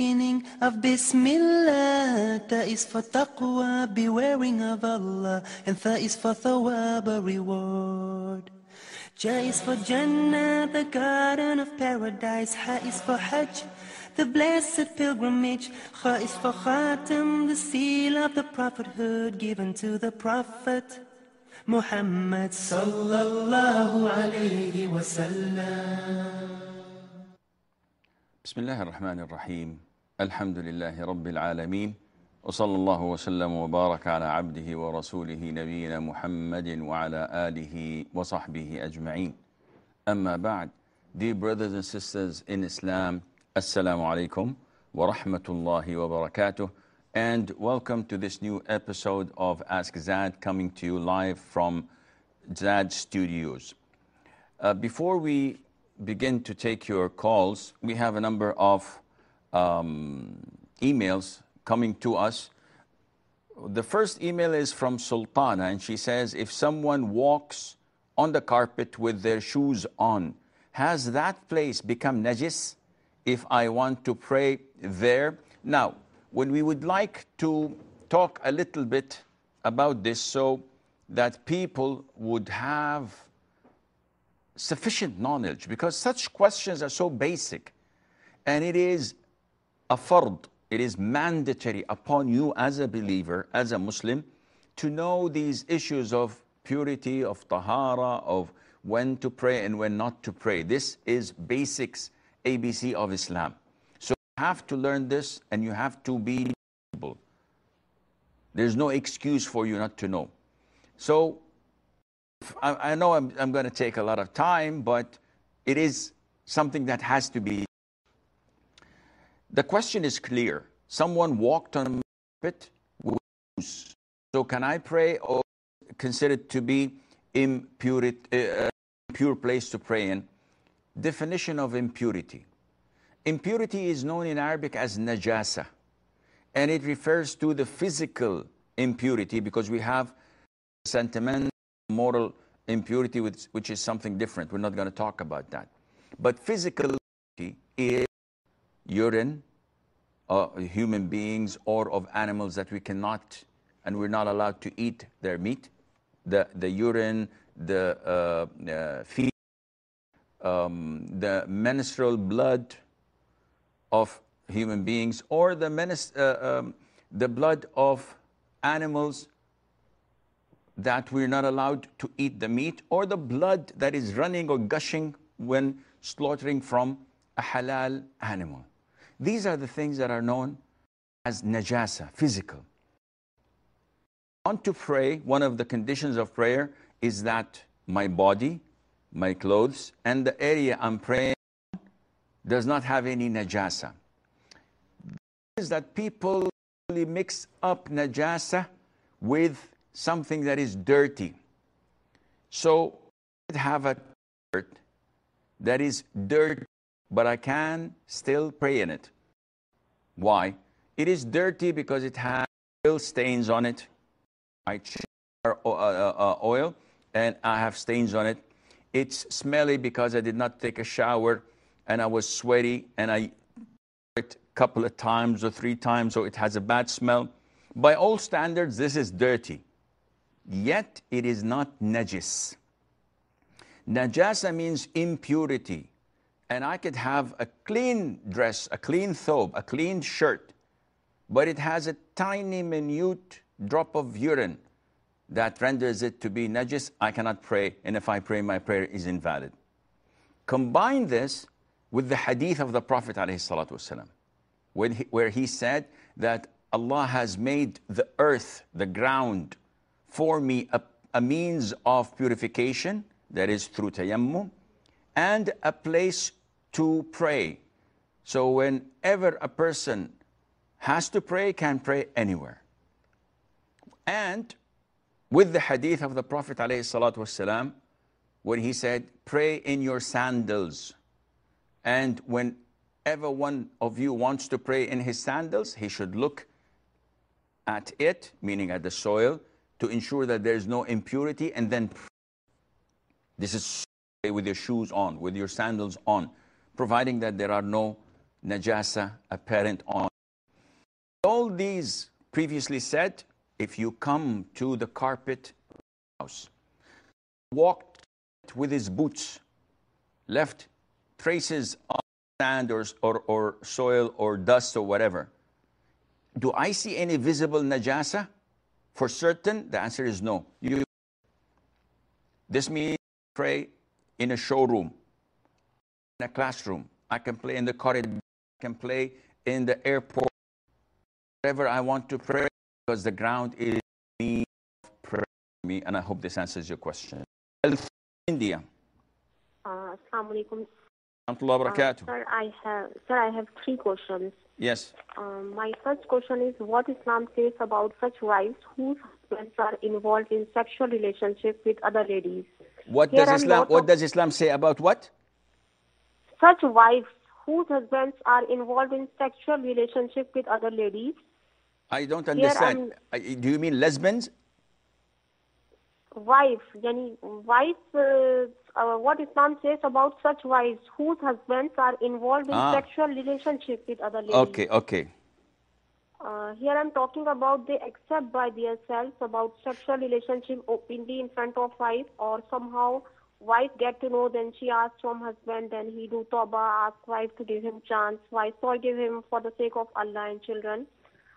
beginning of Bismillah. Ta is for taqwa, bewaring of Allah. And Tha is for thawab, a reward. Ja is for Jannah, the garden of paradise. Ha is for Hajj, the blessed pilgrimage. Kha is for Khatam, the seal of the prophethood given to the prophet. Muhammad sallallahu alayhi wa sallam. بسم الله الرحمن الرحيم الحمد لله رب العالمين وصلى الله وسلم وبارك على عبده ورسوله نبينا محمد وعلى آله وصحبه أجمعين أما بعد Dear brothers and sisters in Islam Assalamu alaikum wa rahmatullahi wa barakatuh and welcome to this new episode of Ask Zad coming to you live from Zad Studios. Uh, before we begin to take your calls, we have a number of um, emails coming to us. The first email is from Sultana, and she says, If someone walks on the carpet with their shoes on, has that place become najis if I want to pray there? Now, when we would like to talk a little bit about this so that people would have sufficient knowledge because such questions are so basic and it is a fard, it is mandatory upon you as a believer, as a Muslim, to know these issues of purity, of tahara, of when to pray and when not to pray. This is basics, ABC of Islam. So you have to learn this and you have to be able. There's no excuse for you not to know. So I, I know I'm, I'm going to take a lot of time, but it is something that has to be. The question is clear. Someone walked on a carpet. So can I pray or consider it to be impurity, uh, impure place to pray in? Definition of impurity. Impurity is known in Arabic as najasa, and it refers to the physical impurity because we have sentimental, moral impurity, which, which is something different. We're not going to talk about that. But physical is urine of human beings or of animals that we cannot and we're not allowed to eat their meat. The, the urine, the uh, uh, um, the menstrual blood of human beings, or the, menis- uh, um, the blood of animals that we're not allowed to eat the meat, or the blood that is running or gushing when slaughtering from a halal animal. These are the things that are known as najasa, physical. Want to pray, one of the conditions of prayer is that my body, my clothes, and the area I'm praying does not have any najasa. Is that people mix up najasa with something that is dirty. So I have a dirt that is dirty, but I can still pray in it. Why? It is dirty because it has oil stains on it. I change uh, uh, oil and I have stains on it. It's smelly because I did not take a shower and I was sweaty and I it a couple of times or three times, so it has a bad smell. By all standards, this is dirty. Yet it is not najis. Najasa means impurity. And I could have a clean dress, a clean thobe, a clean shirt, but it has a tiny, minute drop of urine that renders it to be najis. I cannot pray, and if I pray, my prayer is invalid. Combine this with the hadith of the Prophet ﷺ, where he said that Allah has made the earth, the ground, for me a, a means of purification, that is through tayammum, and a place to pray. So whenever a person has to pray, can pray anywhere. And with the hadith of the Prophet ﷺ, when he said, pray in your sandals. And whenever one of you wants to pray in his sandals, he should look at it, meaning at the soil, to ensure that there is no impurity and then this is with your shoes on, with your sandals on, providing that there are no najasa apparent on. All these previously said, if you come to the carpet house, walked with his boots, left traces of sand or, or, or soil or dust or whatever, do I see any visible najasa? For certain, the answer is no. You, this means pray in a showroom, in a classroom. I can play in the corridor. I can play in the airport. Wherever I want to pray, because the ground is me me. And I hope this answers your question. India. Uh, Uh, barakatuh. sir, I have sir, I have three questions. Yes. Um, my first question is what Islam says about such wives whose husbands are involved in sexual relationship with other ladies. What Here does Islam what of- does Islam say about what? Such wives whose husbands are involved in sexual relationship with other ladies. I don't understand. I- Do you mean lesbians? Wife, yani wife, uh, uh, what Islam says about such wives whose husbands are involved in Ah. sexual relationship with other ladies. Okay, okay. Uh, here I'm talking about they accept by themselves about sexual relationship openly in front of wife or somehow wife get to know then she asks from husband then he do tawbah ask wife to give him chance wife forgive him for the sake of Allah and children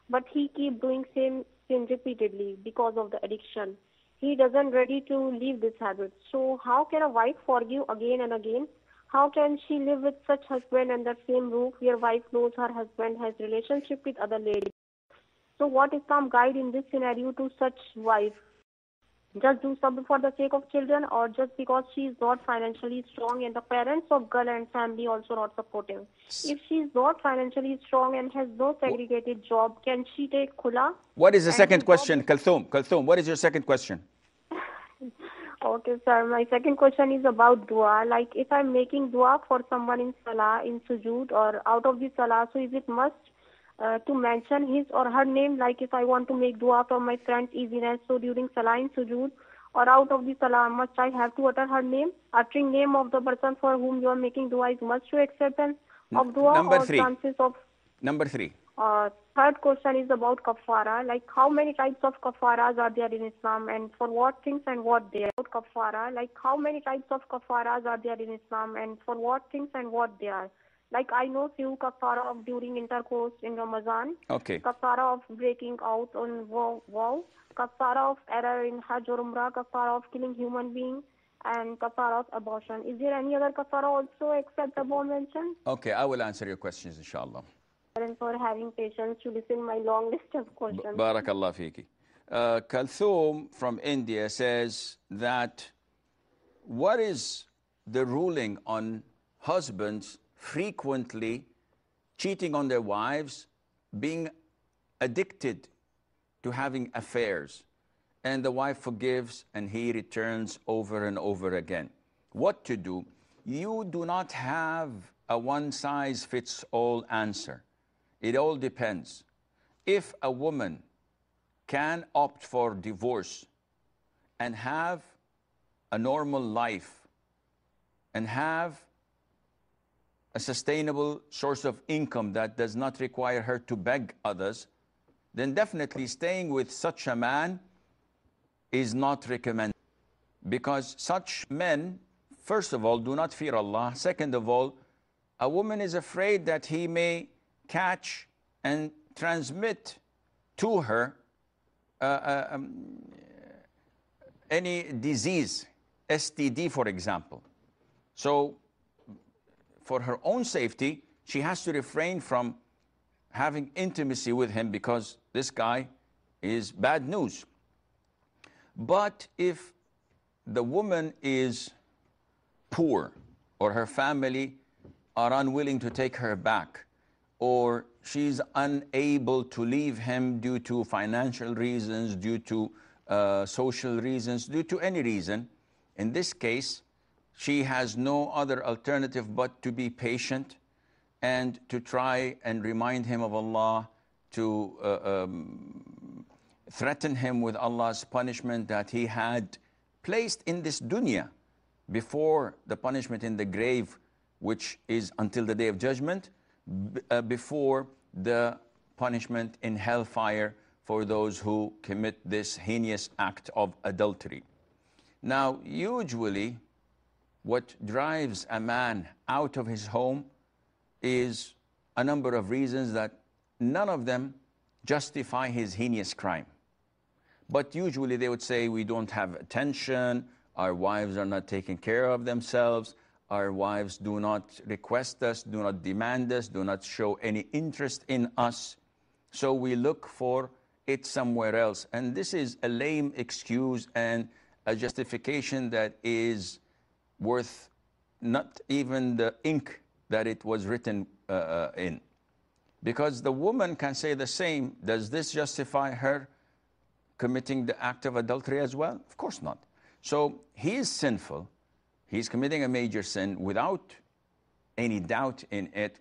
but he keep doing same sin repeatedly because of the addiction he doesn't ready to leave this habit so how can a wife forgive again and again how can she live with such husband under same roof where wife knows her husband has relationship with other ladies? So what Islam guide in this scenario to such wife? Just do something for the sake of children or just because she is not financially strong and the parents of girl and family also not supportive? If she is not financially strong and has no segregated job, can she take khula? What is the second question? Kalthum, Kalthum, what is your second question? Okay, sir. My second question is about dua. Like, if I'm making dua for someone in salah, in sujood, or out of the salah, so is it must uh, to mention his or her name? Like, if I want to make dua for my friend's easiness, so during salah in sujood, or out of the salah, must I have to utter her name? Uttering name of the person for whom you are making dua is must to acceptance of dua number or three. chances of Number three. uh, third question is about kafara. Like how many types of kafaras are there in Islam and for what things and what they are? Kafara. Like how many types of kafaras are there in Islam and for what things and what they are? Like I know few kafara of during intercourse in Ramadan. Okay. Kafara of breaking out on vow, vow. Kafara of error in Hajj or Umrah. Kafara of killing human being. And kafara of abortion. Is there any other kafara also except the above mentioned? Okay, I will answer your questions, inshallah. And for having patience to listen my long list of questions. Barakallah fiki. Uh, Kalthum from India says that what is the ruling on husbands frequently cheating on their wives, being addicted to having affairs, and the wife forgives and he returns over and over again? What to do? You do not have a one size fits all answer. It all depends. If a woman can opt for divorce and have a normal life and have a sustainable source of income that does not require her to beg others, then definitely staying with such a man is not recommended. Because such men, first of all, do not fear Allah. Second of all, a woman is afraid that he may catch and transmit to her uh, uh, um, any disease, STD, for example. So, for her own safety, she has to refrain from having intimacy with him because this guy is bad news. But if the woman is poor or her family are unwilling to take her back or she's unable to leave him due to financial reasons, due to uh, social reasons, due to any reason, in this case, she has no other alternative but to be patient and to try and remind him of Allah, to uh, um, threaten him with Allah's punishment that he had placed in this dunya before the punishment in the grave, which is until the day of judgment. Uh, before the punishment in hellfire for those who commit this heinous act of adultery. Now, usually, what drives a man out of his home is a number of reasons that none of them justify his heinous crime. But usually they would say, We don't have attention, our wives are not taking care of themselves, our wives do not request us, do not demand us, do not show any interest in us. So we look for it somewhere else. And this is a lame excuse and a justification that is worth not even the ink that it was written uh, uh, in. Because the woman can say the same. Does this justify her committing the act of adultery as well? Of course not. So he is sinful. He's committing a major sin without any doubt in it.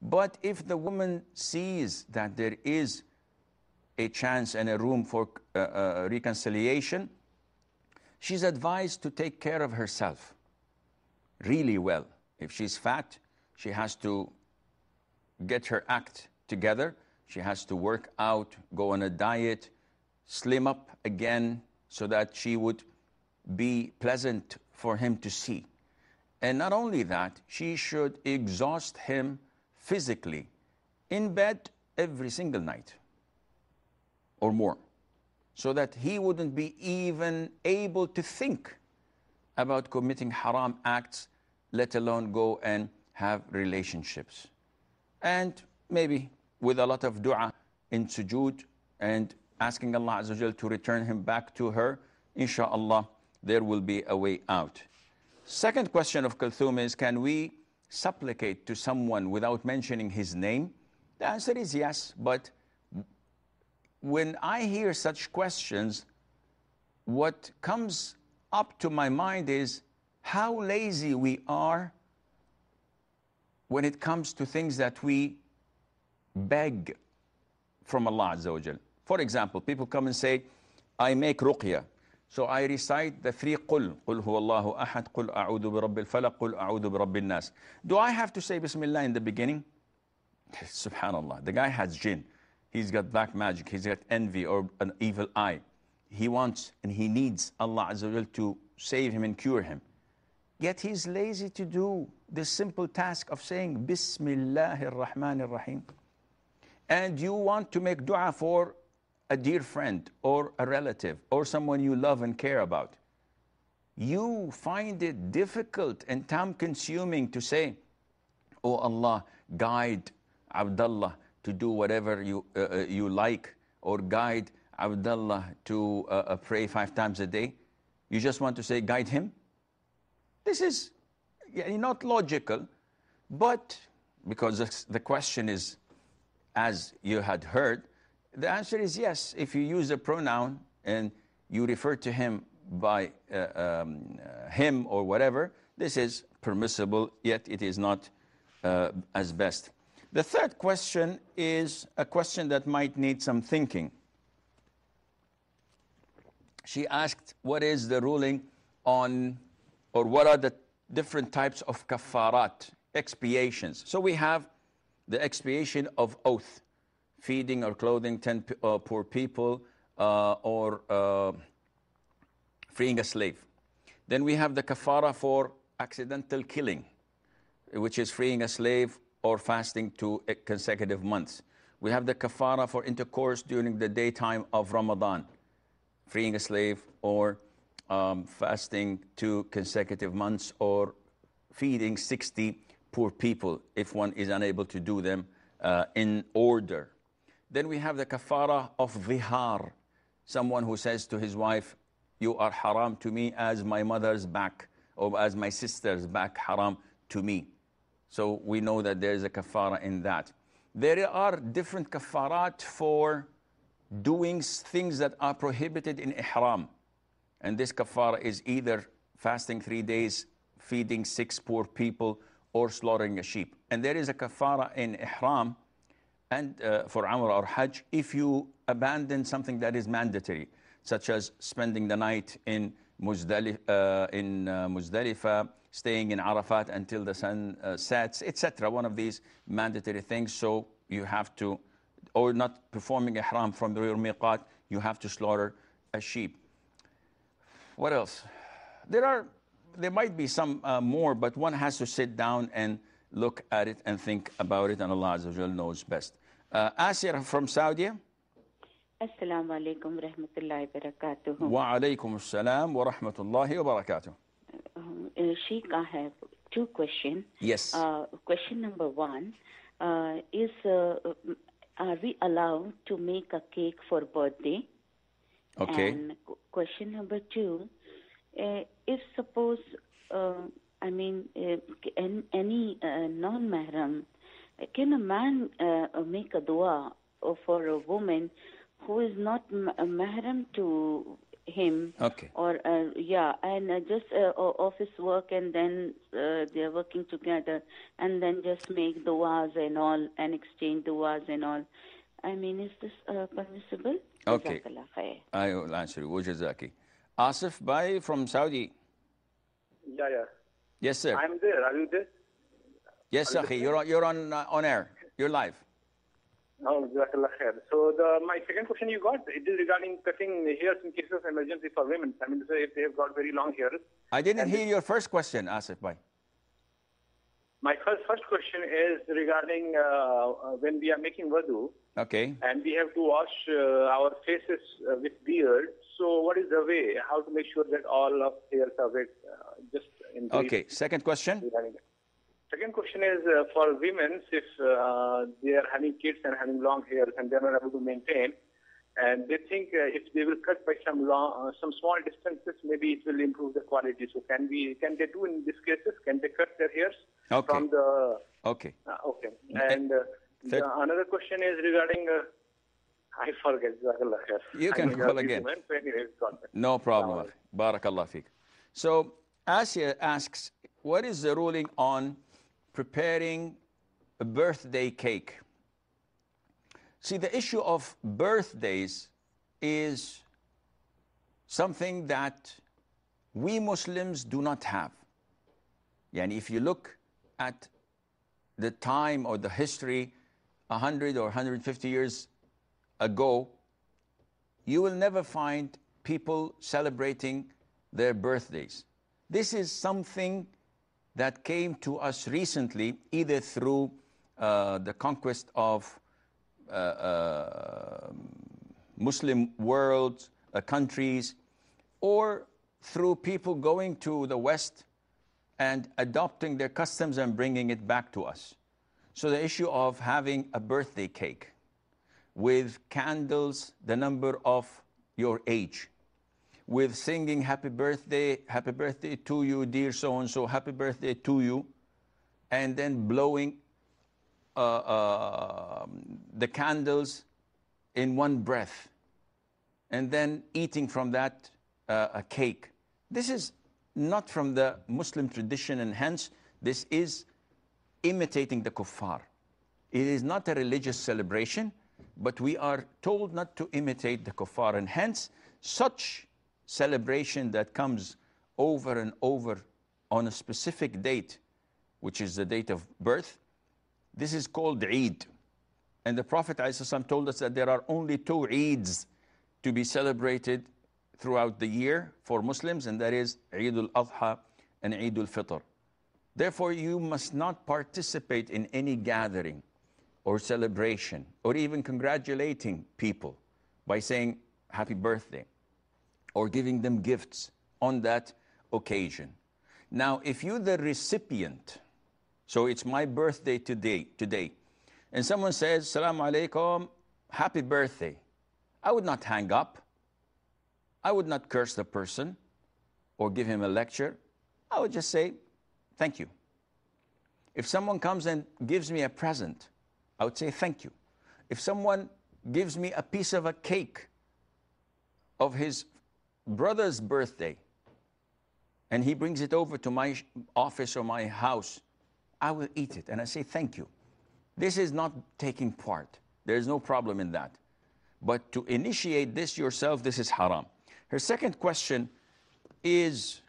But if the woman sees that there is a chance and a room for uh, uh, reconciliation, she's advised to take care of herself really well. If she's fat, she has to get her act together. She has to work out, go on a diet, slim up again so that she would be pleasant for him to see. And not only that, she should exhaust him physically in bed every single night or more so that he wouldn't be even able to think about committing haram acts, let alone go and have relationships. And maybe with a lot of dua in sujood and asking Allah Azza to return him back to her, inshallah, there will be a way out. Second question of Kulthum is can we supplicate to someone without mentioning his name? The answer is yes, but when I hear such questions, what comes up to my mind is how lazy we are when it comes to things that we beg from Allah Azza wa. For example, people come and say, I make ruqya. So I recite the three qul, قل هو الله أحد قل أعوذ برب الفلق قل أعوذ برب الناس. Do I have to say bismillah in the beginning? Subhanallah, the guy has jinn. He's got black magic, he's got envy or an evil eye. He wants and he needs Allah Azza wa to save him and cure him. Yet he's lazy to do the simple task of saying Bismillahir Rahmanir Rahim. And you want to make dua for a dear friend or a relative or someone you love and care about. You find it difficult and time consuming to say, Oh Allah, guide Abdullah to do whatever you, uh, uh, you like, or guide Abdullah to uh, uh, pray five times a day. You just want to say, guide him? This is not logical, but because the question is, as you had heard, the answer is yes. If you use a pronoun and you refer to him by uh, um, uh, him or whatever, this is permissible, yet it is not uh, as best. The third question is a question that might need some thinking. She asked, What is the ruling on, or what are the different types of kafarat, expiations? So we have the expiation of oath, feeding or clothing 10 uh, poor people, uh, or uh, freeing a slave. Then we have the kafara for accidental killing, which is freeing a slave or fasting two consecutive months. We have the kafara for intercourse during the daytime of Ramadan, freeing a slave or um, fasting two consecutive months or feeding 60 poor people if one is unable to do them uh, in order. Then we have the kafara of zihar, someone who says to his wife, You are haram to me as my mother's back, or as my sister's back haram to me. So we know that there is a kafara in that. There are different kafarat for doing things that are prohibited in ihram. And this kafara is either fasting three days, feeding six poor people, or slaughtering a sheep. And there is a kafara in ihram and uh, for Umrah or Hajj if you abandon something that is mandatory, such as spending the night in Muzdalif, uh, in uh, Muzdalifah, staying in Arafat until the sun uh, sets, etc. One of these mandatory things. So you have to, or not performing ihram from your miqat, you have to slaughter a sheep. What else? There are, there might be some uh, more, but one has to sit down and look at it and think about it, and Allah Azza knows best. Uh, Asia from Saudi. Assalamu alaikum rahmatullahi barakatuh. Wa alaykum assalam wa rahmatullahi wa barakatuh. Um, uh, Sheikh, I have two questions. Yes. Uh, question number one uh, is uh, Are we allowed to make a cake for birthday? Okay. And question number two uh, if suppose, uh, I mean, uh, c- any uh, non mahram, can a man uh, make a dua for a woman who is not m- a mahram to him? Okay. Or, uh, yeah, and uh, just uh, office work and then uh, they're working together and then just make duas and all and exchange duas and all. I mean, is this uh, permissible? Okay. Jazakallah khair. I will answer you. Wajazaki. Asif Bhai from Saudi. Yeah, yeah. Yes, sir. I'm there. Are you there? yes, Akhi. You're on, you're on, uh, on air. You're live. Oh, Jazakallah khair. So the, my second question you got, it is regarding cutting hairs in cases of emergency for women. I mean, to say if they have got very long hairs. I didn't hear your first question, Asif Bhai. My first, first question is regarding uh, uh, when we are making wudu Okay. and we have to wash uh, our faces uh, with beard. So what is the way? How to make sure that all of hairs are wet? Uh, just in brief Okay. Second question. Second question is uh, for women, if uh, they are having kids and having long hair and they're not able to maintain, and they think uh, if they will cut by some long, uh, some small distances, maybe it will improve the quality. So can we, can they do in these cases? Can they cut their hairs Okay. from the? Okay. Uh, okay. And uh, the, another question is regarding. Uh, I forget. You can call again. so anyways, No problem. Akhi. Barakallah feek. So, Asia asks, what is the ruling on preparing a birthday cake? See, the issue of birthdays is something that we Muslims do not have. And if you look at the time or the history 100 or 150 years ago, you will never find people celebrating their birthdays. This is something that came to us recently, either through uh, the conquest of uh, uh, Muslim world uh, countries, or through people going to the West and adopting their customs and bringing it back to us. So the issue of having a birthday cake with candles, the number of your age, with singing happy birthday, happy birthday to you, dear so and so, happy birthday to you, and then blowing uh, uh, the candles in one breath, and then eating from that uh, a cake. This is not from the Muslim tradition, and hence this is imitating the kuffar. It is not a religious celebration, but we are told not to imitate the kuffar, and hence such celebration that comes over and over on a specific date, which is the date of birth, this is called Eid. And the Prophet ﷺ told us that there are only two Eids to be celebrated throughout the year for Muslims, and that is Eid al-Adha and Eid al-Fitr. Therefore, you must not participate in any gathering or celebration or even congratulating people by saying happy birthday or giving them gifts on that occasion. Now, if you're the recipient, so it's my birthday today, today, and someone says, Salaam alaikum, happy birthday, I would not hang up. I would not curse the person or give him a lecture. I would just say, thank you. If someone comes and gives me a present, I would say thank you. If someone gives me a piece of a cake of his brother's birthday and he brings it over to my office or my house, I will eat it and I say thank you. This is not taking part. There's no problem in that. But to initiate this yourself, this is haram. Her second question is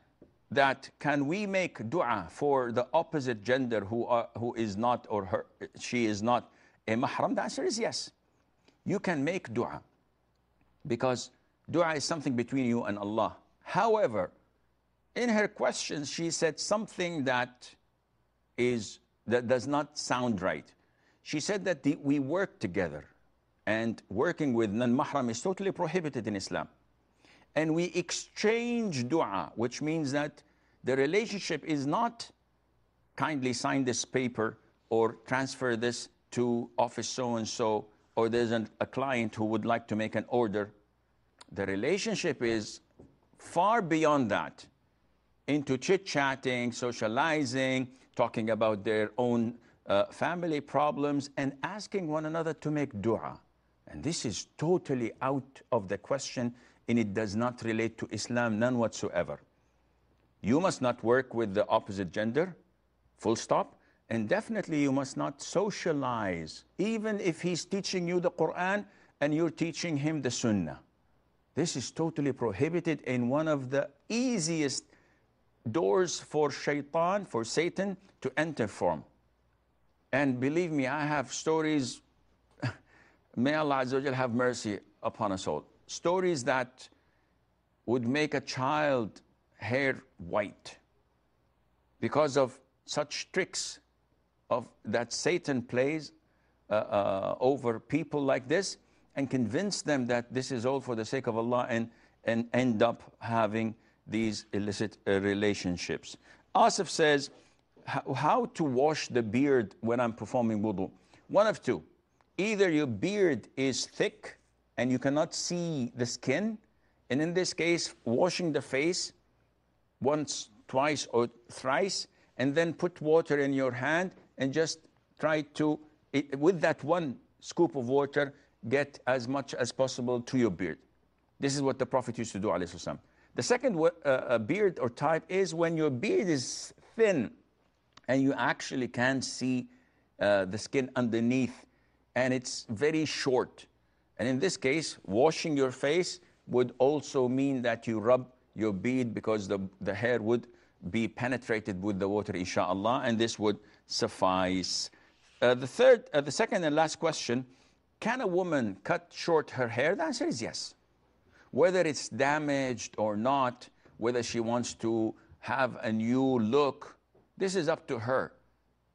that can we make dua for the opposite gender who, are, who is not or her, she is not a mahram? The answer is yes. You can make dua because dua is something between you and Allah. However, in her question, she said something that is that does not sound right. She said that the, we work together, and working with non-mahram is totally prohibited in Islam and we exchange dua, which means that the relationship is not kindly sign this paper or transfer this to office so and so, or there's an, a client who would like to make an order. The relationship is far beyond that into chit chatting, socializing, talking about their own uh, family problems, and asking one another to make dua. And this is totally out of the question and it does not relate to Islam, none whatsoever. You must not work with the opposite gender, full stop. And definitely you must not socialize, even if he's teaching you the Quran and you're teaching him the Sunnah. This is totally prohibited in one of the easiest doors for shaitan, for Satan to enter from. And believe me, I have stories. May Allah have mercy upon us all stories that would make a child hair white because of such tricks of that Satan plays uh, uh, over people like this and convince them that this is all for the sake of Allah and, and end up having these illicit uh, relationships. Asif says, how to wash the beard when I'm performing wudu? One of two. Either your beard is thick and you cannot see the skin. And in this case, washing the face once, twice, or thrice, and then put water in your hand and just try to, it, with that one scoop of water, get as much as possible to your beard. This is what the Prophet used to do, alayhi The second uh, uh, beard or type is when your beard is thin and you actually can't see uh, the skin underneath and it's very short. And in this case, washing your face would also mean that you rub your beard because the, the hair would be penetrated with the water, inshallah, and this would suffice. Uh, the third, uh, the second and last question, can a woman cut short her hair? The answer is yes. Whether it's damaged or not, whether she wants to have a new look, this is up to her.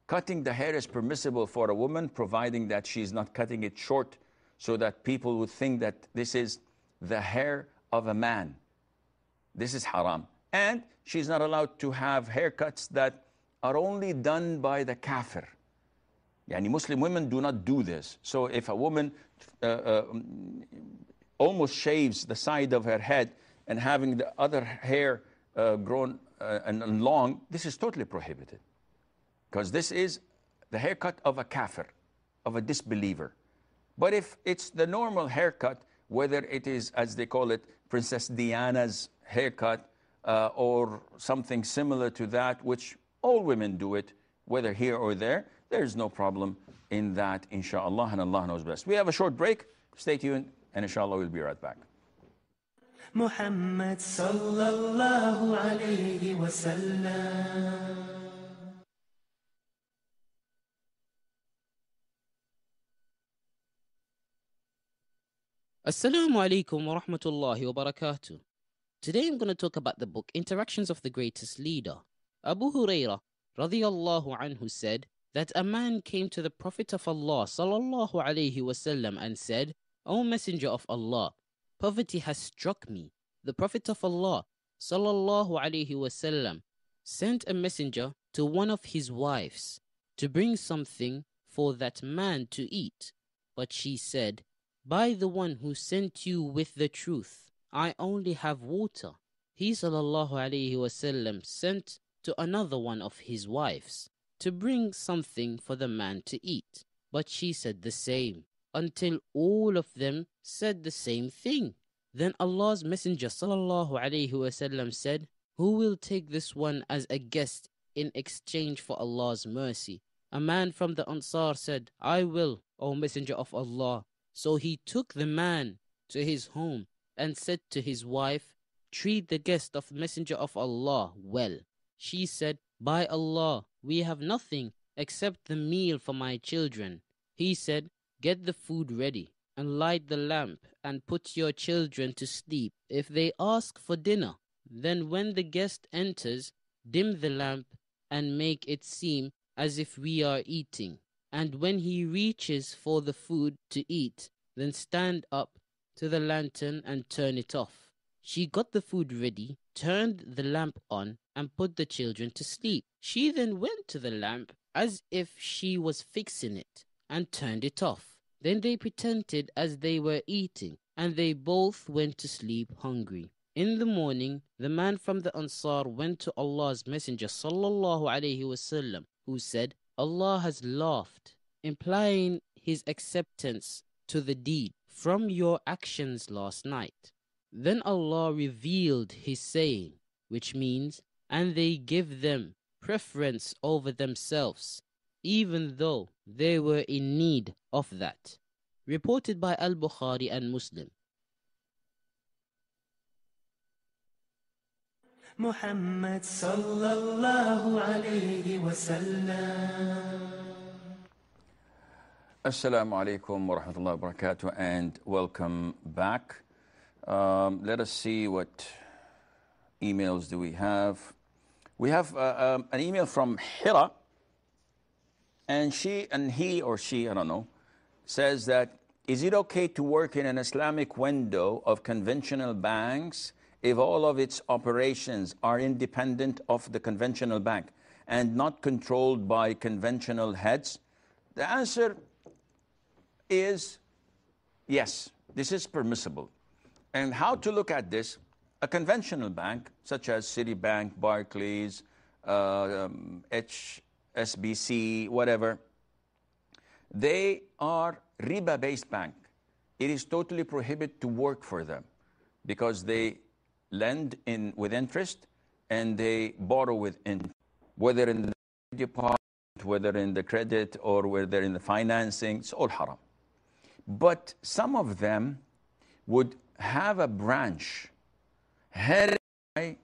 Cutting the hair is permissible for a woman, providing that she's not cutting it short so that people would think that this is the hair of a man. This is haram. And she's not allowed to have haircuts that are only done by the kafir. Yani Muslim women do not do this. So if a woman uh, uh, almost shaves the side of her head and having the other hair uh, grown uh, and long, this is totally prohibited. Because this is the haircut of a kafir, of a disbeliever. But if it's the normal haircut, whether it is, as they call it, Princess Diana's haircut uh, or something similar to that, which all women do it, whether here or there, there's no problem in that, inshallah, and Allah knows best. We have a short break. Stay tuned, and inshallah, we'll be right back. Muhammad sallallahu alayhi wasallam. Assalamu alaikum wa rahmatullahi wa barakatuh. Today I'm going to talk about the book Interactions of the Greatest Leader. Abu Huraira radiyallahu anhu said, that a man came to the Prophet of Allah sallallahu alaihi wasallam and said, O Messenger of Allah, poverty has struck me. The Prophet of Allah sallallahu alaihi wasallam sent a messenger to one of his wives to bring something for that man to eat. But she said, By the one who sent you with the truth, I only have water. He sallallahu alaihi wasallam sent to another one of his wives to bring something for the man to eat. But she said the same, until all of them said the same thing. Then Allah's Messenger وسلم, said, Who will take this one as a guest in exchange for Allah's mercy? A man from the Ansar said, I will, O Messenger of Allah. So he took the man to his home and said to his wife, treat the guest of the Messenger of Allah well. She said, by Allah, we have nothing except the meal for my children. He said, Get the food ready and light the lamp and put your children to sleep. If they ask for dinner, then when the guest enters, dim the lamp and make it seem as if we are eating. And when he reaches for the food to eat, then stand up to the lantern and turn it off. She got the food ready, turned the lamp on, and put the children to sleep. She then went to the lamp as if she was fixing it and turned it off. Then they pretended as they were eating, and they both went to sleep hungry. In the morning, the man from the Ansar went to Allah's Messenger sallallahu alaihi wasallam, who said, Allah has laughed, implying his acceptance to the deed from your actions last night. Then Allah revealed His saying, which means, and they give them preference over themselves, even though they were in need of that. Reported by Al Bukhari and Muslim. محمد صلى الله عليه وسلم Assalamu alaikum wa rahmatullahi wa barakatuh and welcome back. Um, let us see what emails do we have. We have uh, um, an email from Hira and she and he or she, I don't know, says that is it okay to work in an Islamic window of conventional banks if all of its operations are independent of the conventional bank and not controlled by conventional heads? The answer is yes, this is permissible. And how to look at this? A conventional bank, such as Citibank, Barclays, uh, um, HSBC, whatever, they are riba-based bank. It is totally prohibited to work for them because they lend in with interest and they borrow with interest, whether in the department, whether in the credit or whether in the financing, it's all haram. But some of them would have a branch headed by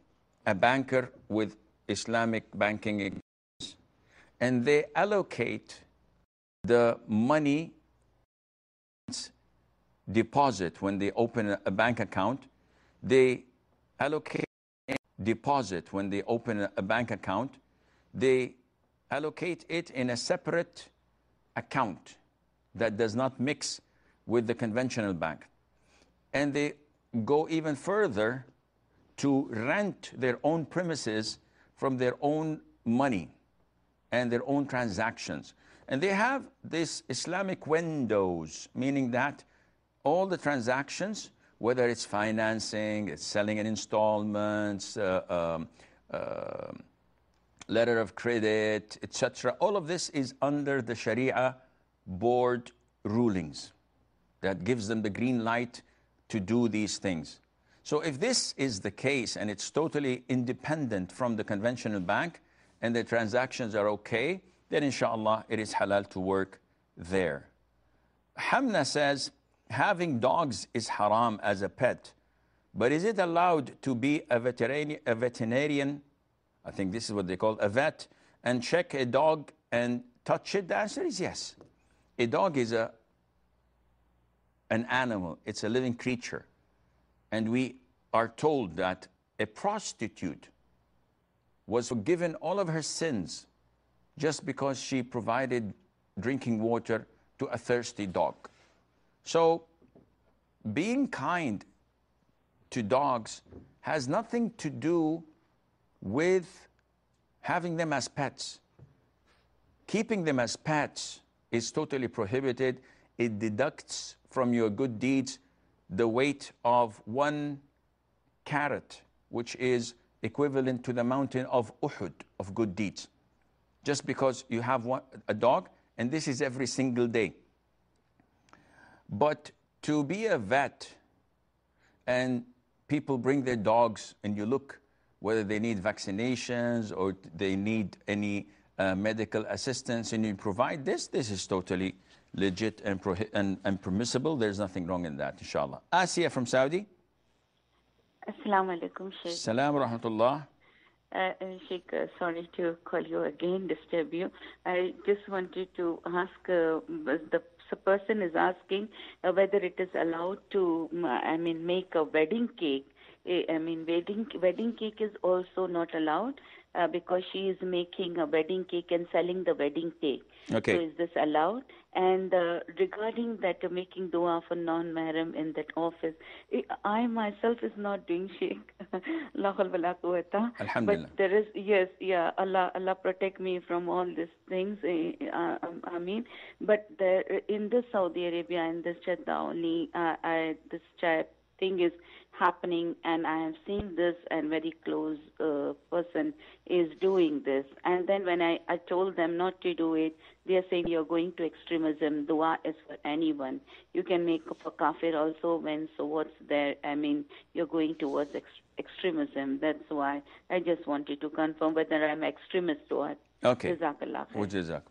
a banker with Islamic banking experience, and they allocate the money deposit when they open a bank account. They allocate deposit when they open a bank account. They allocate it in a separate account that does not mix with the conventional bank. And they go even further to rent their own premises from their own money and their own transactions. And they have these Islamic windows, meaning that all the transactions, whether it's financing, it's selling in installments, uh, um, uh, letter of credit, etc., all of this is under the Sharia board rulings that gives them the green light to do these things. So if this is the case and it's totally independent from the conventional bank and the transactions are okay, then inshallah it is halal to work there. Hamna says having dogs is haram as a pet, but is it allowed to be a a veterinarian? I think this is what they call a vet, and check a dog and touch it? The answer is yes. A dog is a an animal, it's a living creature. And we are told that a prostitute was forgiven all of her sins just because she provided drinking water to a thirsty dog. So, being kind to dogs has nothing to do with having them as pets. Keeping them as pets is totally prohibited. It deducts from your good deeds the weight of one carat, which is equivalent to the mountain of Uhud of good deeds. Just because you have one, a dog, and this is every single day. But to be a vet, and people bring their dogs, and you look whether they need vaccinations or they need any uh, medical assistance, and you provide this, this is totally legit and, and, and permissible. There's nothing wrong in that, inshallah. Asia from Saudi. Assalamu alaikum, Sheikh. Salam rahmatullah. Uh, uh, Sheikh, uh, sorry to call you again, disturb you. I just wanted to ask uh, the person is asking uh, whether it is allowed to, I mean, make a wedding cake. Eh, I mean, wedding wedding cake is also not allowed uh, because she is making a wedding cake and selling the wedding cake. Okay. So is this allowed? And uh, regarding that uh, making dua for non-mahram in that office, eh, I myself is not doing sheikh. La hawla wala quwwata. Alhamdulillah. But there is yes, yeah. Allah, Allah protect me from all these things. eh, uh, um, I mean, but there in this Saudi Arabia in this Jeddah only, uh, I, this child thing is happening and I have seen this and very close uh, person is doing this and then when I, I told them not to do it they are saying you're going to extremism dua is for anyone you can make a kafir also when so what's there I mean you're going towards ex- extremism that's why I just wanted to confirm whether I'm extremist or Okay. Jazakallah. Wajazak.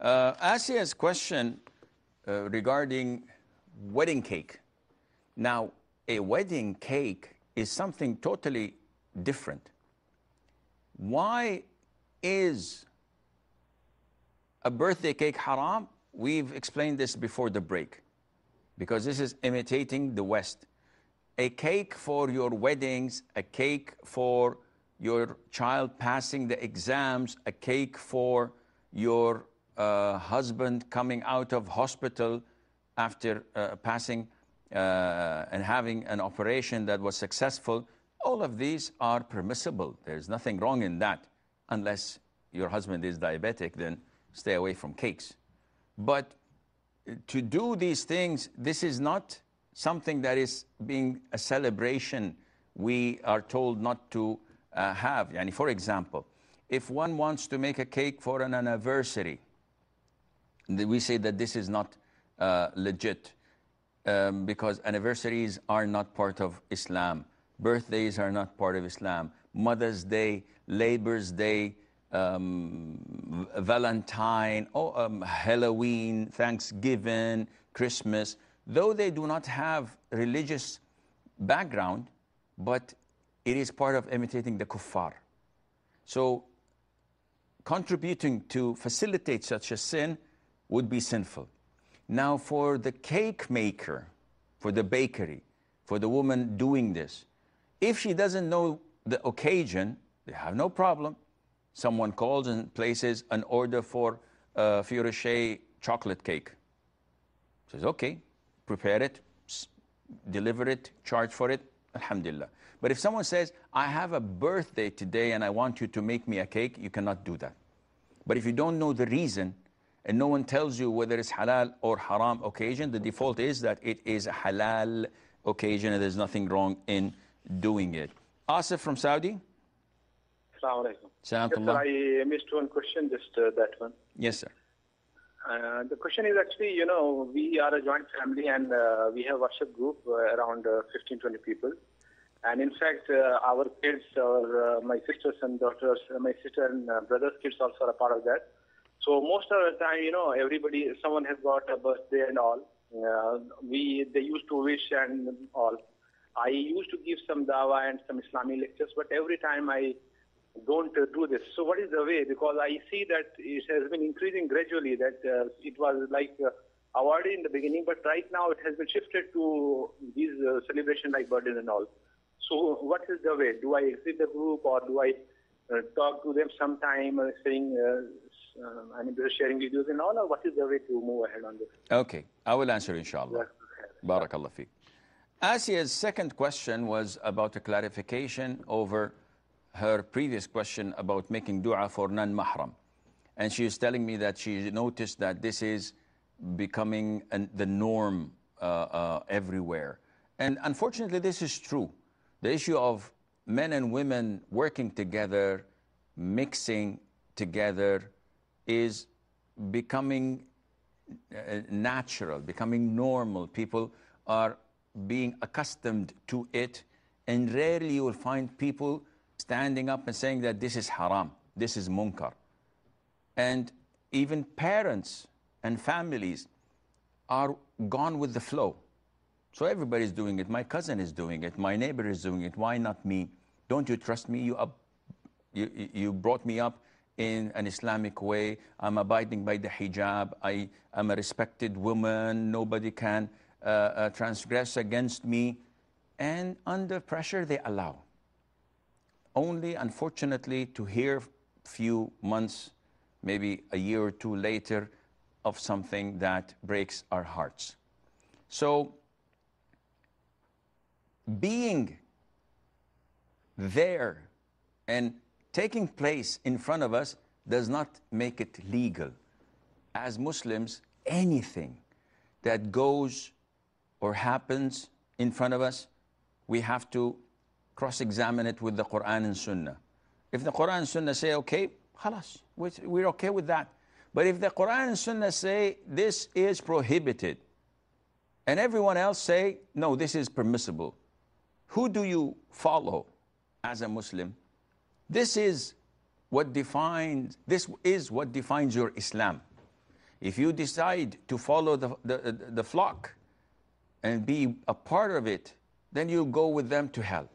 Uh, Asia's question uh, regarding wedding cake. Now, a wedding cake is something totally different. Why is a birthday cake haram? We've explained this before the break because this is imitating the West. A cake for your weddings, a cake for your child passing the exams, a cake for your uh, husband coming out of hospital after uh, passing and having an operation that was successful. All of these are permissible. There's nothing wrong in that, unless your husband is diabetic, then stay away from cakes. But to do these things, this is not something that is being a celebration we are told not to uh, have. Yani for example, if one wants to make a cake for an anniversary, we say that this is not uh, legit um, because anniversaries are not part of Islam. Birthdays are not part of Islam. Mother's Day, Labor's Day, um, Valentine, oh, um, Halloween, Thanksgiving, Christmas, though they do not have religious background, but it is part of imitating the kuffar. So contributing to facilitate such a sin would be sinful. Now, for the cake maker, for the bakery, for the woman doing this, if she doesn't know the occasion, they have no problem. Someone calls and places an order for uh, a Ferrero Rocher chocolate cake. She says, okay, prepare it, deliver it, charge for it, alhamdulillah. But if someone says, I have a birthday today and I want you to make me a cake, you cannot do that. But if you don't know the reason and no one tells you whether it's halal or haram occasion, the default is that it is a halal occasion and there's nothing wrong in doing it. Asif from Saudi? Assalamu alaikum. Yes, I missed one question, just uh, that one. Yes, sir. Uh, the question is actually, you know, we are a joint family and uh, we have WhatsApp group uh, around uh, 15, 20 people. And in fact, uh, our kids or uh, my sisters and daughters, uh, my sister and uh, brother's kids also are a part of that. So most of the time, you know, everybody, someone has got a birthday and all. Uh, we, they used to wish and all. I used to give some dawa and some Islamic lectures, but every time I don't uh, do this. So what is the way? Because I see that it has been increasing gradually. That uh, it was like uh, awarded in the beginning, but right now it has been shifted to these uh, celebration like birthdays and all. So what is the way? Do I exit the group or do I uh, talk to them sometime, uh, saying, uh, uh, I mean, they're sharing videos and all, or what is the way to move ahead on this? Okay, I will answer inshallah. Barakallah fik. Asia's second question was about a clarification over her previous question about making dua for non-mahram. And she is telling me that she noticed that this is becoming an, the norm uh, uh, everywhere. And unfortunately, this is true. The issue of men and women working together, mixing together, is becoming uh, natural, becoming normal. People are being accustomed to it, and rarely you will find people standing up and saying that this is haram, this is munkar. And even parents and families are gone with the flow. So everybody's doing it. My cousin is doing it. My neighbor is doing it. Why not me? Don't you trust me? You, up, you, you brought me up in an Islamic way. I'm abiding by the hijab. I am a respected woman. Nobody can uh, uh, transgress against me. And under pressure, they allow. Only, unfortunately, to hear few months, maybe a year or two later, of something that breaks our hearts. So, being there and taking place in front of us does not make it legal. As Muslims, anything that goes or happens in front of us, we have to cross examine it with the Quran and Sunnah. If the Quran and Sunnah say, okay, halas, we're okay with that. But if the Quran and Sunnah say this is prohibited, and everyone else say, no, this is permissible, who do you follow as a Muslim? This is what defines, this is what defines your Islam. If you decide to follow the, the, the flock and be a part of it, then you go with them to hell.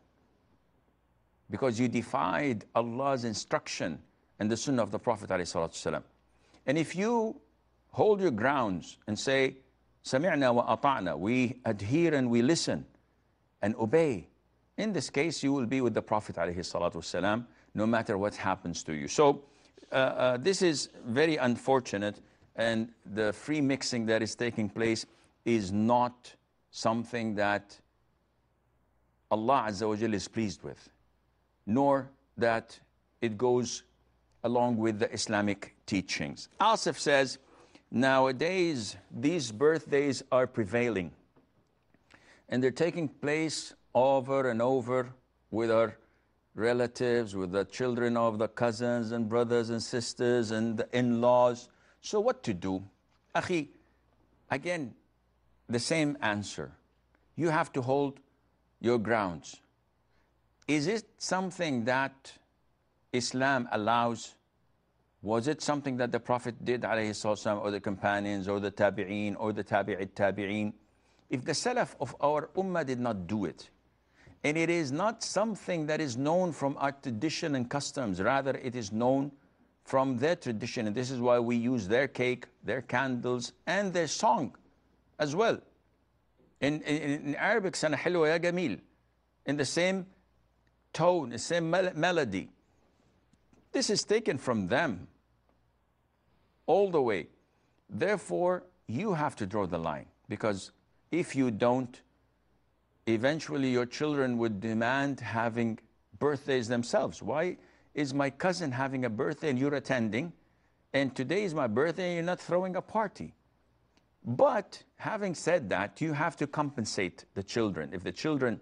Because you defied Allah's instruction and the sunnah of the Prophet ﷺ. And if you hold your grounds and say, Sami'na wa ata'na, we adhere and we listen and obey, in this case, you will be with the Prophet ﷺ, no matter what happens to you. So uh, uh, this is very unfortunate, and the free mixing that is taking place is not something that Allah Azza wa Jal is pleased with, nor that it goes along with the Islamic teachings. Asif says, nowadays these birthdays are prevailing and they're taking place over and over with our relatives, with the children of the cousins and brothers and sisters and the in-laws. So what to do? Akhi, again, the same answer. You have to hold your grounds. Is it something that Islam allows? Was it something that the Prophet did, والسلام, or the companions, or the tabi'een, or the tabi'it tabi'een? If the salaf of our ummah did not do it, and it is not something that is known from our tradition and customs, rather it is known from their tradition, and this is why we use their cake, their candles, and their song as well. In, in, in Arabic, sana hilwa ya gamil, in the same tone, the same mel melody. This is taken from them all the way. Therefore, you have to draw the line because if you don't, eventually your children would demand having birthdays themselves. Why is my cousin having a birthday and you're attending? And today is my birthday and you're not throwing a party. But having said that, you have to compensate the children. If the children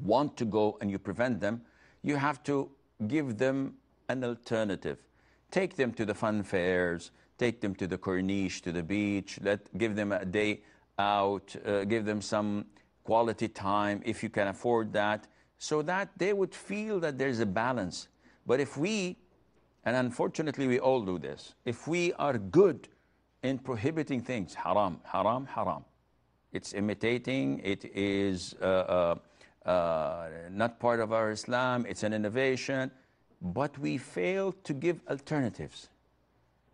want to go and you prevent them, you have to give them an alternative. Take them to the fun fairs, take them to the Corniche, to the beach, let, give them a day out, uh, give them some quality time if you can afford that, so that they would feel that there's a balance. But if we, and unfortunately we all do this, if we are good in prohibiting things, haram, haram, haram. It's imitating, it is uh, uh, uh, not part of our Islam, it's an innovation, but we fail to give alternatives.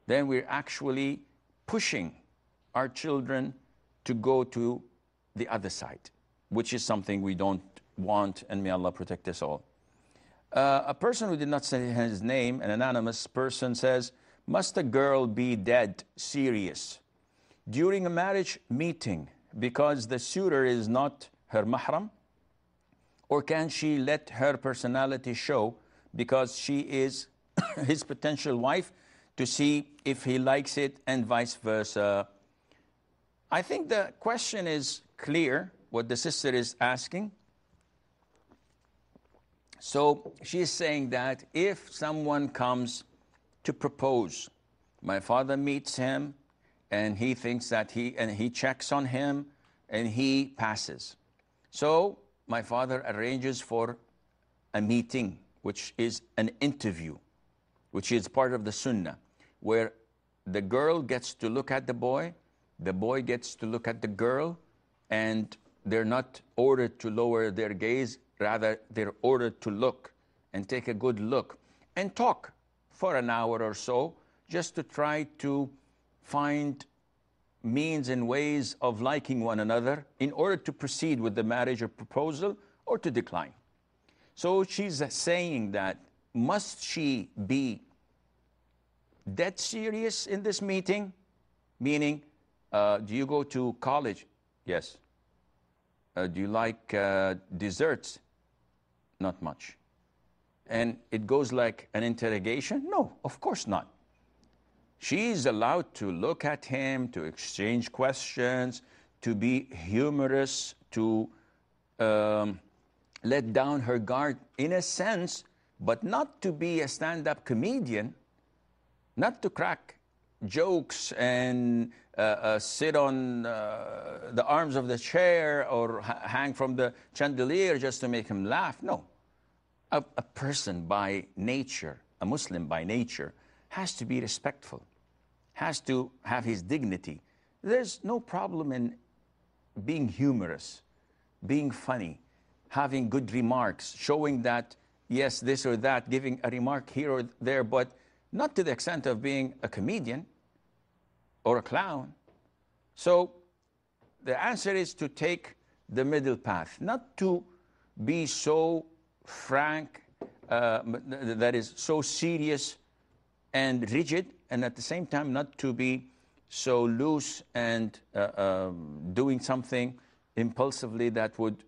Then we're actually pushing our children to go to the other side, which is something we don't want, and may Allah protect us all. Uh, a person who did not say his name, an anonymous person, says, must a girl be dead serious during a marriage meeting because the suitor is not her mahram? Or can she let her personality show because she is his potential wife to see if he likes it and vice versa? I think the question is clear, what the sister is asking. So she's saying that if someone comes to propose. My father meets him and he thinks that he, and he checks on him and he passes. So my father arranges for a meeting, which is an interview, which is part of the sunnah, where the girl gets to look at the boy, the boy gets to look at the girl, and they're not ordered to lower their gaze, rather, they're ordered to look and take a good look and talk for an hour or so just to try to find means and ways of liking one another in order to proceed with the marriage or proposal or to decline. So she's saying that must she be dead serious in this meeting? Meaning, uh, do you go to college? Yes. Uh, do you like uh, desserts? Not much. And it goes like an interrogation? No, of course not. She's allowed to look at him, to exchange questions, to be humorous, to um, let down her guard in a sense, but not to be a stand up comedian, not to crack jokes and uh, uh, sit on uh, the arms of the chair or ha- hang from the chandelier just to make him laugh. No. A, a person by nature, a Muslim by nature, has to be respectful, has to have his dignity. There's no problem in being humorous, being funny, having good remarks, showing that, yes, this or that, giving a remark here or there, but not to the extent of being a comedian or a clown. So the answer is to take the middle path, not to be so frank, uh, that is so serious and rigid, and at the same time not to be so loose and uh, um, doing something impulsively that would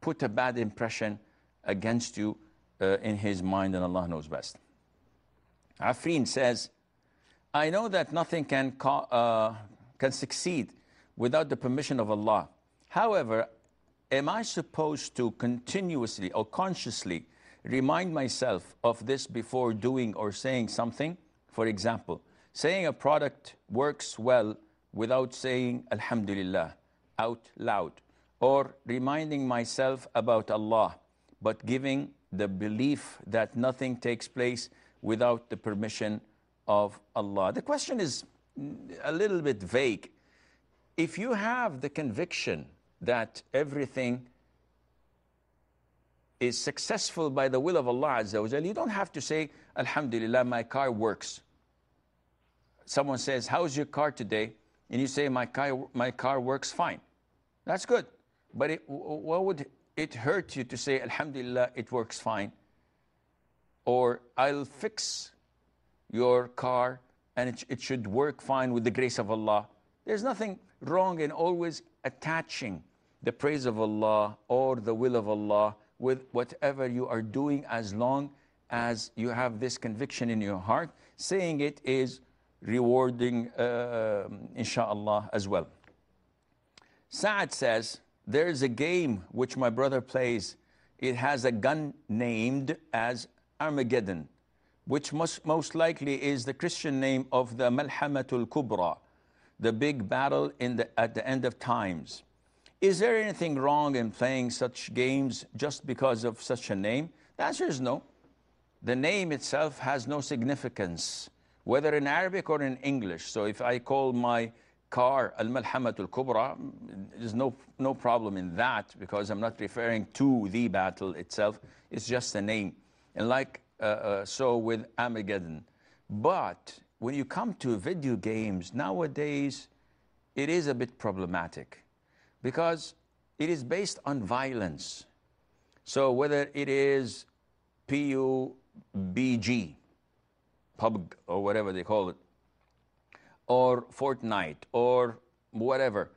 put a bad impression against you uh, in his mind, and Allah knows best. Afrin says, I know that nothing can, uh, can succeed without the permission of Allah. However, am I supposed to continuously or consciously remind myself of this before doing or saying something? For example, saying a product works well without saying Alhamdulillah out loud, or reminding myself about Allah, but giving the belief that nothing takes place without the permission of Allah. The question is a little bit vague. If you have the conviction that everything is successful by the will of Allah Azza wa you don't have to say, Alhamdulillah, my car works. Someone says, How's your car today? And you say, My car, my car works fine. That's good. But it, what would it hurt you to say, Alhamdulillah, it works fine? Or I'll fix your car and it, it should work fine with the grace of Allah. There's nothing wrong in always attaching the praise of Allah or the will of Allah with whatever you are doing as long as you have this conviction in your heart. Saying it is rewarding, uh, inshallah, as well. Saad says, There is a game which my brother plays. It has a gun named as Armageddon, which most, most likely is the Christian name of the Malhamatul Kubra, the big battle in the, at the end of times. Is there anything wrong in playing such games just because of such a name? The answer is no. The name itself has no significance, whether in Arabic or in English. So if I call my car Al Malhamatul Kubra, there's no, no problem in that because I'm not referring to the battle itself. It's just a name. And like uh, uh, so with Armageddon. But when you come to video games, nowadays it is a bit problematic because it is based on violence. So whether it is PUBG, PUBG, or whatever they call it, or Fortnite, or whatever,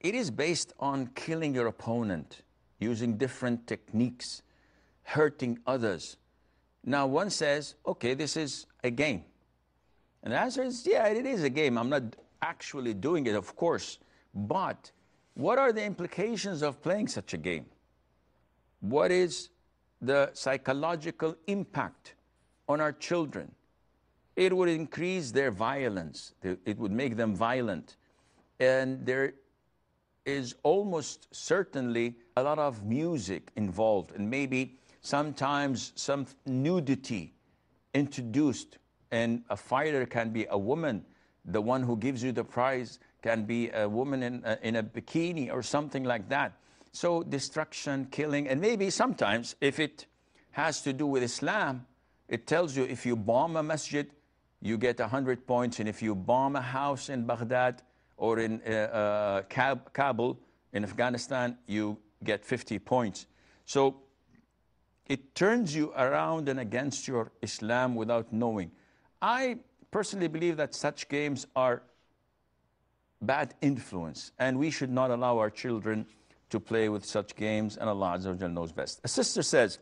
it is based on killing your opponent using different techniques, hurting others. Now, one says, okay, this is a game. And the answer is, yeah, it is a game. I'm not actually doing it, of course. But what are the implications of playing such a game? What is the psychological impact on our children? It would increase their violence, it would make them violent. And there is almost certainly a lot of music involved, and maybe sometimes some nudity introduced. And a fighter can be a woman, the one who gives you the prize can be a woman in a, in a bikini or something like that. So destruction, killing, and maybe sometimes if it has to do with Islam, it tells you if you bomb a masjid, you get 100 points, and if you bomb a house in Baghdad or in uh, uh, Kabul in Afghanistan, you get 50 points. So it turns you around and against your Islam without knowing. I personally believe that such games are bad influence, and we should not allow our children to play with such games, and Allah knows best. A sister says,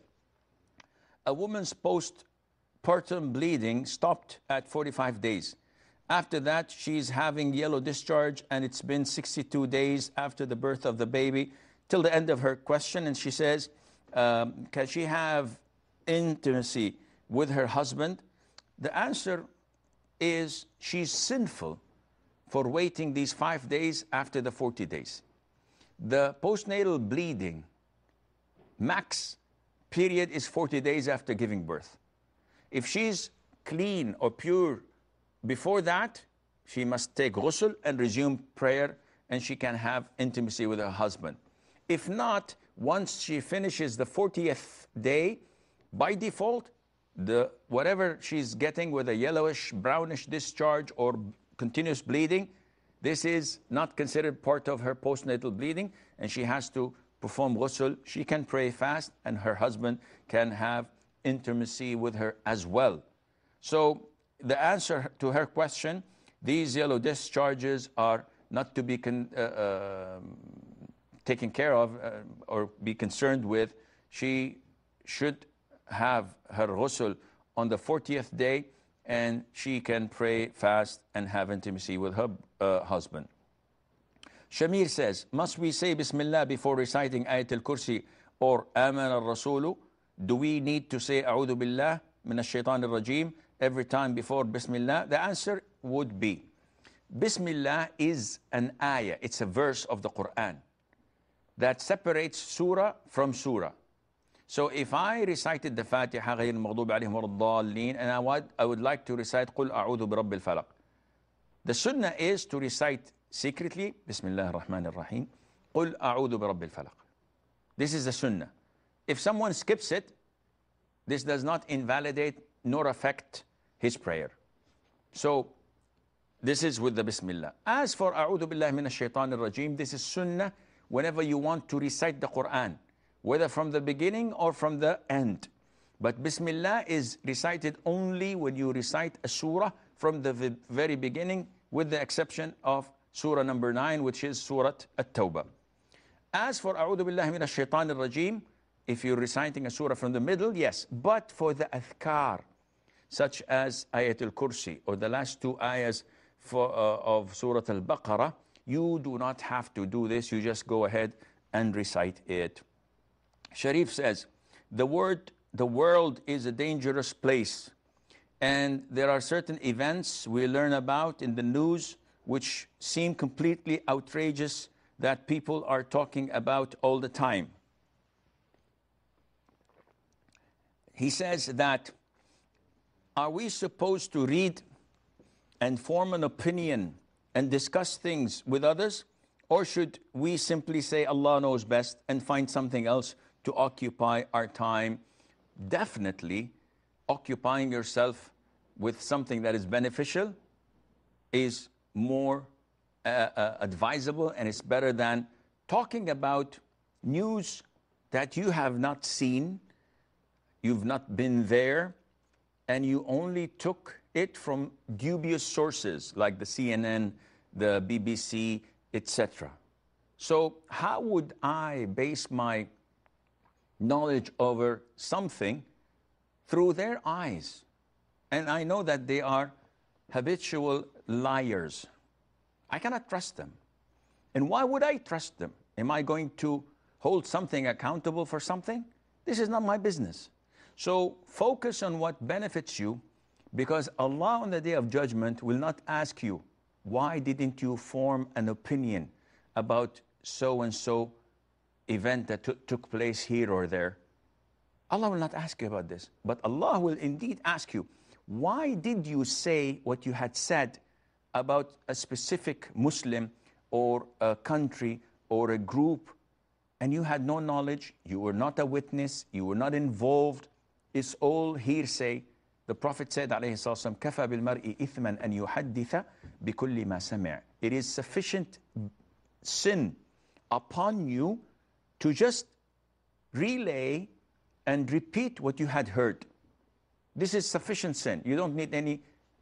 a woman's postpartum bleeding stopped at 45 days. After that, she's having yellow discharge, and it's been 62 days after the birth of the baby till the end of her question. And she says, um, Can she have intimacy with her husband? The answer is she's sinful for waiting these five days after the 40 days. The postnatal bleeding max period is 40 days after giving birth. If she's clean or pure before that, she must take ghusl and resume prayer and she can have intimacy with her husband. If not, once she finishes the 40th day, by default, the whatever she's getting with a yellowish, brownish discharge or continuous bleeding, this is not considered part of her postnatal bleeding, and she has to perform ghusl. She can pray fast, and her husband can have intimacy with her as well. So the answer to her question, these yellow discharges are not to be con- uh, uh, taken care of uh, or be concerned with. She should have her ghusl on the 40th day and she can pray, fast, and have intimacy with her uh, husband. Shamir says, must we say Bismillah before reciting Ayat al-Kursi or Aman al-Rasulu? Do we need to say A'udhu Billah min al-Shaytan al-Rajim every time before Bismillah? The answer would be, Bismillah is an ayah, it's a verse of the Quran that separates surah from surah. So if I recited the Fatiha غير المغضوب عليهم ولا الضالين and I would, I would like to recite قل أعوذ برب الفلق. The sunnah is to recite secretly بسم الله الرحمن الرحيم قل أعوذ برب الفلق. This is the sunnah. If someone skips it, this does not invalidate nor affect his prayer. So this is with the Bismillah. As for أعوذ بالله من الشيطان الرجيم, this is sunnah whenever you want to recite the Quran whether from the beginning or from the end. But Bismillah is recited only when you recite a surah from the very beginning, with the exception of surah number 9, which is Surah At-Tawbah. As for A'udhu Billahi Minash Shaitan Rajim, if you're reciting a surah from the middle, yes. But for the adhkar, such as Ayatul Kursi or the last two ayahs for, uh, of Surah Al-Baqarah, you do not have to do this. You just go ahead and recite it. Sharif says, the word, the world is a dangerous place. And there are certain events we learn about in the news which seem completely outrageous that people are talking about all the time. He says that, are we supposed to read and form an opinion and discuss things with others? Or should we simply say Allah knows best and find something else to occupy our time. Definitely, occupying yourself with something that is beneficial is more uh, uh, advisable and it's better than talking about news that you have not seen, you've not been there, and you only took it from dubious sources like the CNN, the BBC, etc. So, how would I base my knowledge over something through their eyes. And I know that they are habitual liars. I cannot trust them. And why would I trust them? Am I going to hold something accountable for something? This is not my business. So focus on what benefits you because Allah on the day of judgment will not ask you, why didn't you form an opinion about so and so event that took place here or there, Allah will not ask you about this. But Allah will indeed ask you, why did you say what you had said about a specific Muslim or a country or a group and you had no knowledge, you were not a witness, you were not involved, it's all hearsay. The Prophet said, عليه الصلاة والسلام, كفى بالمرء إثما أن يحدث بكل ما سمع. It is sufficient sin upon you to just relay and repeat what you had heard. This is sufficient sin. You don't need any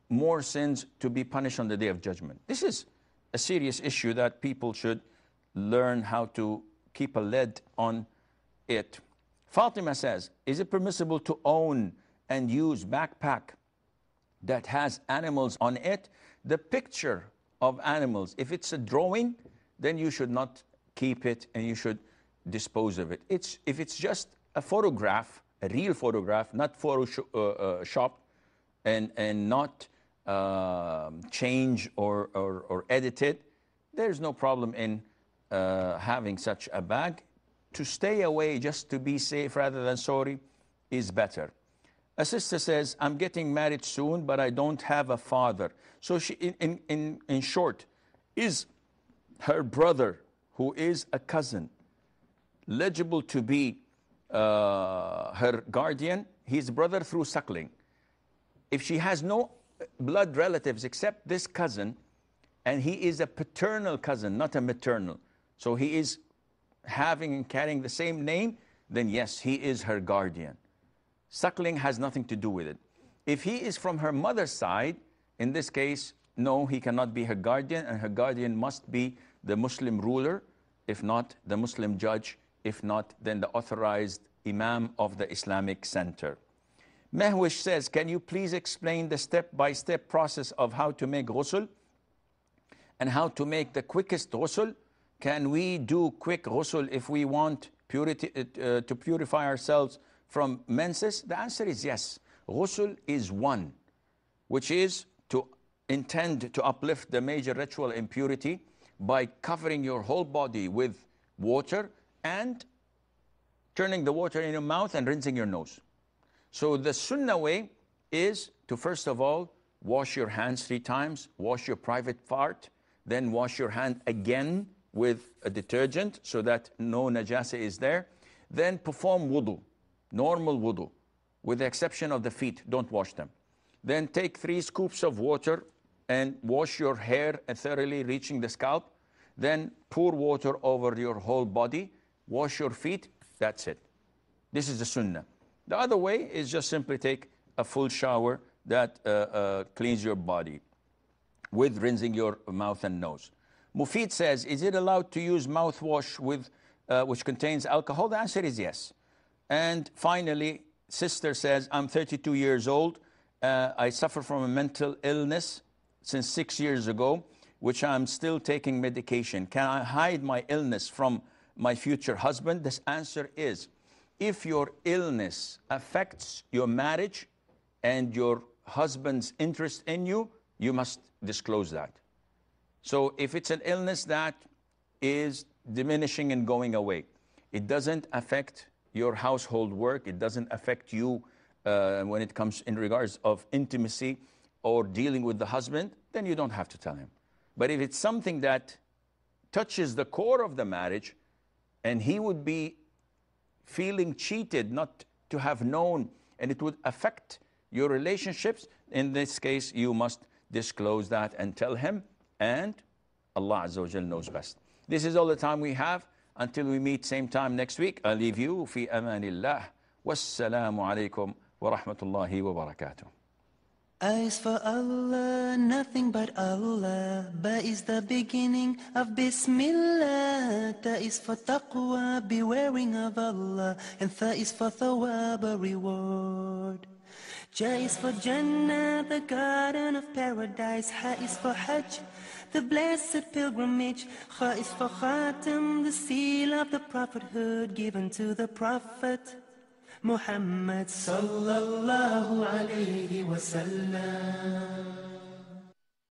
more sins to be punished on the day of judgment. This is a serious issue that people should learn how to keep a lid on it. Fatima says, is it permissible to own and use backpack that has animals on it? The picture of animals, if it's a drawing, then you should not keep it and you should dispose of it. It's, if it's just a photograph, a real photograph, not Photoshop uh, uh, and, and not uh, change or, or, or edited, there's no problem in uh, having such a bag. To stay away just to be safe rather than sorry is better. A sister says, I'm getting married soon, but I don't have a father. So she, in, in, in short, is her brother, who is a cousin, legible to be uh, her guardian, his brother through suckling. If she has no blood relatives except this cousin, and he is a paternal cousin, not a maternal, so he is having and carrying the same name, then yes, he is her guardian. Suckling has nothing to do with it. If he is from her mother's side, in this case, no, he cannot be her guardian, and her guardian must be the Muslim ruler, if not the Muslim judge, if not, then the authorized Imam of the Islamic Center. Mehwish says, can you please explain the step-by-step -step process of how to make ghusl and how to make the quickest ghusl? Can we do quick ghusl if we want purity, uh, to purify ourselves from menses? The answer is yes. Ghusl is one, which is to intend to uplift the major ritual impurity by covering your whole body with water and turning the water in your mouth and rinsing your nose. So the sunnah way is to first of all wash your hands three times, wash your private part, then wash your hand again with a detergent so that no najasa is there. Then perform wudu, normal wudu, with the exception of the feet, don't wash them. Then take three scoops of water and wash your hair thoroughly reaching the scalp. Then pour water over your whole body, wash your feet, that's it. This is the sunnah. The other way is just simply take a full shower that uh, uh, cleans your body with rinsing your mouth and nose. Mufid says, is it allowed to use mouthwash with, uh, which contains alcohol? The answer is yes. And finally, sister says, I'm 32 years old. Uh, I suffer from a mental illness since six years ago, which I'm still taking medication. Can I hide my illness from my future husband? This answer is, if your illness affects your marriage and your husband's interest in you, you must disclose that. So if it's an illness that is diminishing and going away, it doesn't affect your household work, it doesn't affect you uh, when it comes in regards of intimacy or dealing with the husband, then you don't have to tell him. But if it's something that touches the core of the marriage, and he would be feeling cheated not to have known, and it would affect your relationships, in this case, you must disclose that and tell him, and Allah Azza wa knows best. This is all the time we have. Until we meet same time next week, I leave you في أمان الله والسلام عليكم ورحمة الله وبركاته. Eyes for Allah, nothing but Allah. Ba is the beginning of Bismillah. Ta is for taqwa, bewaring of Allah. And Tha is for thawab, a reward. Ja is for Jannah, the garden of paradise. Ha is for Hajj, the blessed pilgrimage. Kha is for Khatam, the seal of the prophethood given to the prophet. Muhammad sallallahu alayhi wa sallam.